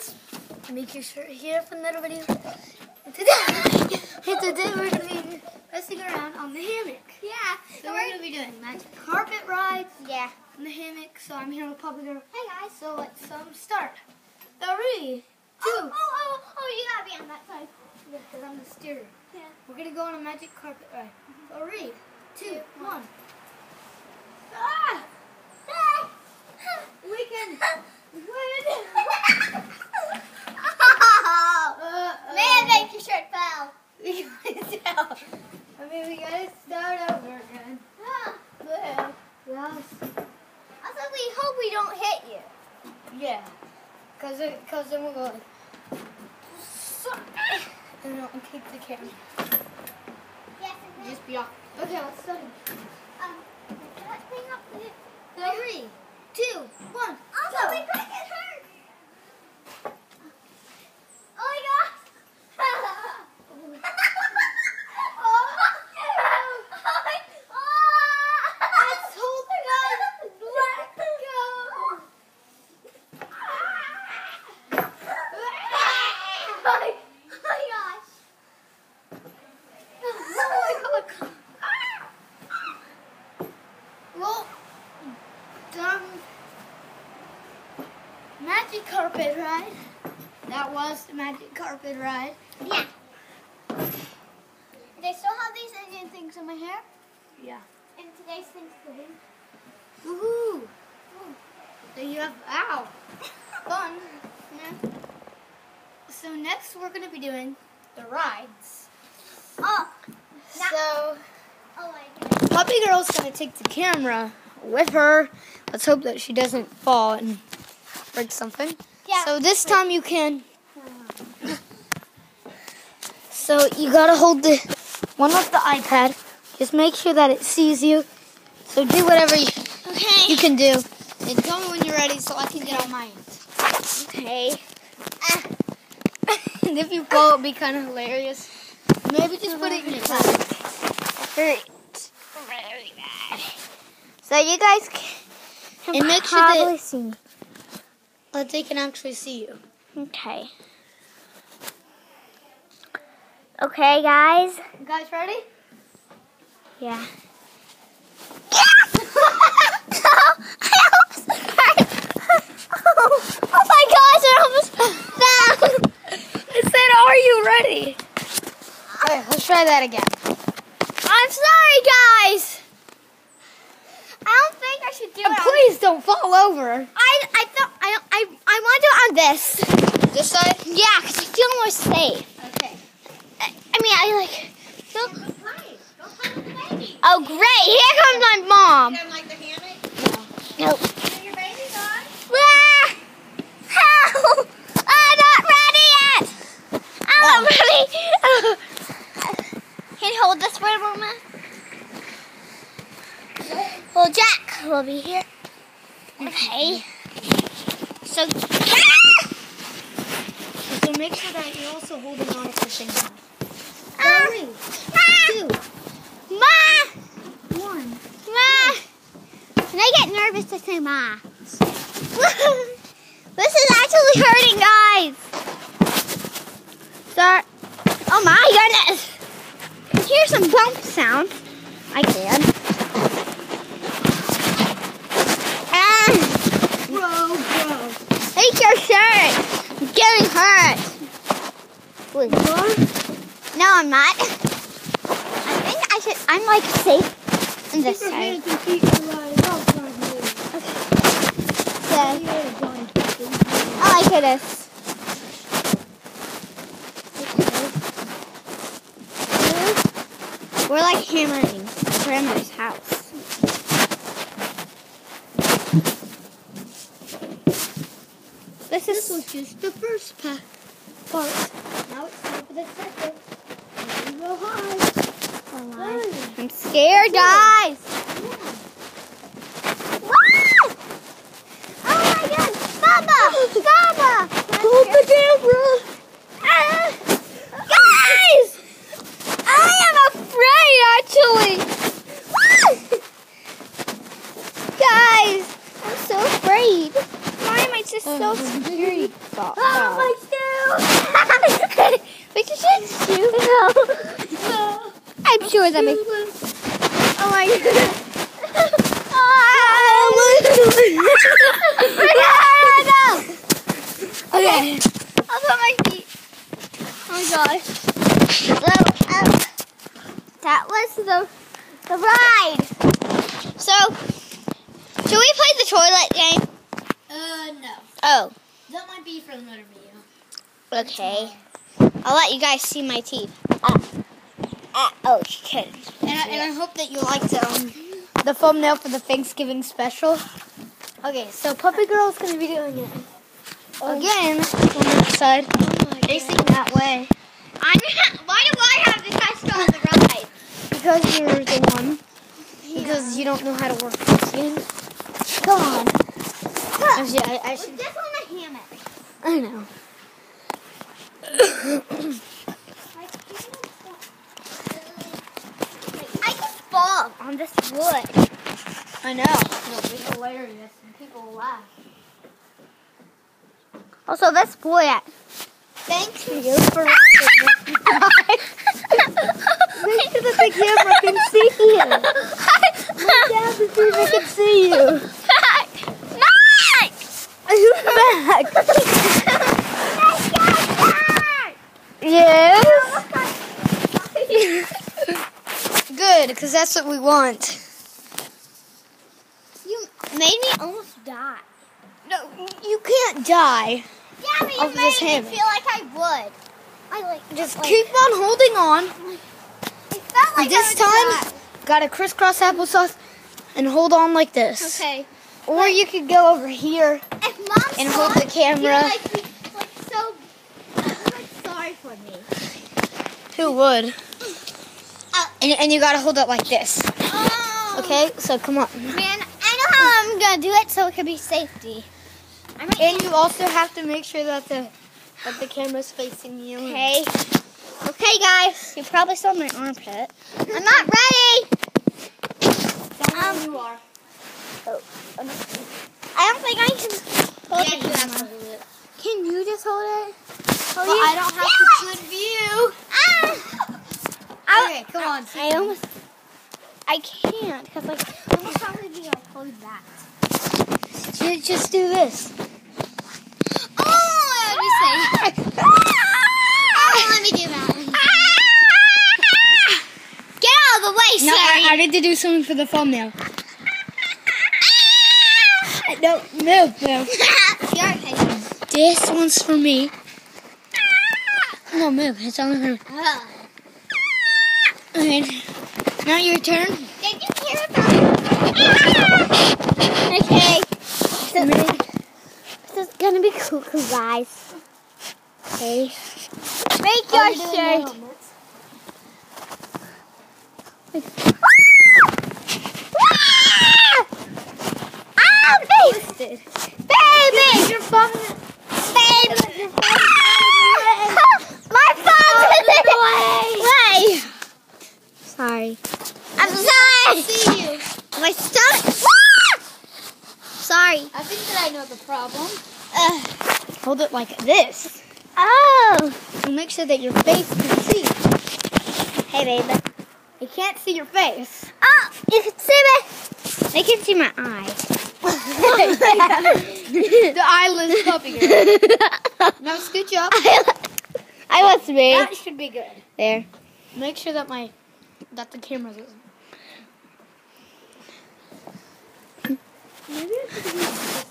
guys, make your shirt here for another video. And today, and today we're gonna be messing around on the hammock. Yeah. So we're gonna be doing magic carpet rides Yeah. on the hammock. So I'm here with Puppy Girl. Hey guys. So let's um start. Three, Oh, two. oh, oh, oh, you gotta be on that side. Yeah, because I'm the steerer. Yeah. We're gonna go on a magic carpet ride. Three, two, one. Ah! Ah! We can. oh, man, make your shirt fell. We gotta start. I mean, we gotta start over again. Ah. Well, well, Also, we hope we don't hit you. yeah. Cause, it, cause then we'll go like, and I'll keep the camera. Yes, and Just be off. Okay, let's start. um, that thing up. Three, two, one. Also, go. we could get hurt. Oh my gosh. oh, Let's hold it on. Let go. Oh my gosh. Oh my god. Well, done. Magic carpet ride. That was the magic carpet ride. Yeah. They still have these Indian things in my hair. Yeah. And today's Thanksgiving. Woohoo! So you have ow. Fun. Yeah. So next we're gonna be doing the rides. Oh. So Oh. Puppy Girl's gonna take the camera with her. Let's hope that she doesn't fall and break something. Yeah. So this time you can. So you gotta hold the one with the iPad. Just make sure that it sees you. So do whatever you, Okay. you can do. And tell me when you're ready so I can get on mine. Okay. Ah. and if you fall, it'd be kind of hilarious. Maybe just put it in your pocket. Hurt. Very bad. So you guys can And make sure that- see. That they can actually see you. Okay. Okay, guys. You guys ready? Yeah. Yeah! oh my gosh, I almost fell. I said, are you ready? Okay, let's try that again. I'm sorry, guys. I don't think I should do And it. please don't fall over. I I thought I I I want to do it on this. This side? Yeah, because I feel more safe. Okay. I, I mean, I like. Feel... Oh, great! Here comes my mom. like the hammock? Nope. Your baby's on? Ah! Help! I'm not ready yet. I'm not ready. Can you hold this for a moment? Well, Jack will be here. Okay. So. So make sure that you're also holding on at the time. Ah! Three, two, One. Ma! When I get nervous to say ma. this is actually hurting, guys. Start. Oh my goodness. Hear some bump sound. I can. Bro. take your shirt. I'm getting hurt. Wait, No, I'm not. I think I should. I'm like safe in this Keep your side. hands and feet aligned. God, no. Yeah. Yeah, going. Oh my goodness. We're like hammering grandmother's house. This This is was just the first pa- part. Now it's time for the second. Here we go high. I'm scared, guys. Oh my god, Baba! Baba! Hold the camera. Ah! Guys! I am afraid, actually. Guys, I'm so afraid. Why am I just so Oh, scared? Stop. Oh, my shoe. Wait, you should shoe? No. I'm sure that makes. Oh my god. Oh, no. Okay. I'll put my feet. Oh my gosh. So, um, that was the the ride. So, should we play the toilet game? Uh, no. Oh, That might be for another video. okay. I'll let you guys see my teeth. Ah. Ah, oh, shit. And I, and I hope that you liked um, the thumbnail for the Thanksgiving special. Okay, so Puppy Girl is gonna be doing it again on that side, facing that way I'm, why do I have to touch on the ride? because you're the one. Because you don't know how to work this game. Come on. Actually, I, I should. Just on the hammock. I know. I could fall on this wood. I know. It'll be hilarious, and people will laugh. Also, this boy at. Thanks you for Make sure that the camera can see you. Look down to see if I can see you. Mike! Are you back? Yes. Good, because that's what we want. You made me almost die. No, you can't die. Yeah, but you made me feel like I would. I like Just like, keep on holding on. It felt like this I time, die. gotta crisscross applesauce and hold on like this. Okay. Or you could go over here. And hold the camera. Like, like so like sorry for me. Who would? And, and you gotta hold it like this. Oh. Okay, so come on. Man, I know how I'm gonna do it so it could be safety. I'm And you also have to make sure that the that the camera's facing you. Okay. Okay, guys. You probably saw my armpit. I'm not ready. Um, you are. I don't think I can hold Yeah, it. you have to anymore. Can you just hold it? Hold Well, you? I don't have Feel the it. good view. Ah. Okay, come on. I almost. I can't because like I'm gonna probably be hold that. Ju- Just do this. Oh, let me see. Ah! oh, let me do that. Get out of the way, No, I, I need to do something for the thumbnail. No, move, move. This one's for me. No, move. It's only for me. Ugh. Okay. Now your turn. Did you Okay. So, this is gonna be cool, guys. Okay. Make your shirt. Ah, baby! Baby! Your phone. Baby! My phone's in! Sorry. I'm sorry! I see you. My stomach. Ah! Sorry. I think that I know the problem. Ugh. Hold it like this. Oh. And make sure that your face can see. Hey, baby. You can't see your face. Oh, you can see me. They can see my eyes. the eyeless puppy girl. Now scooch up. I was be. That should be good. There. Make sure that my that the camera's Наверное,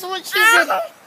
gosh is what she said.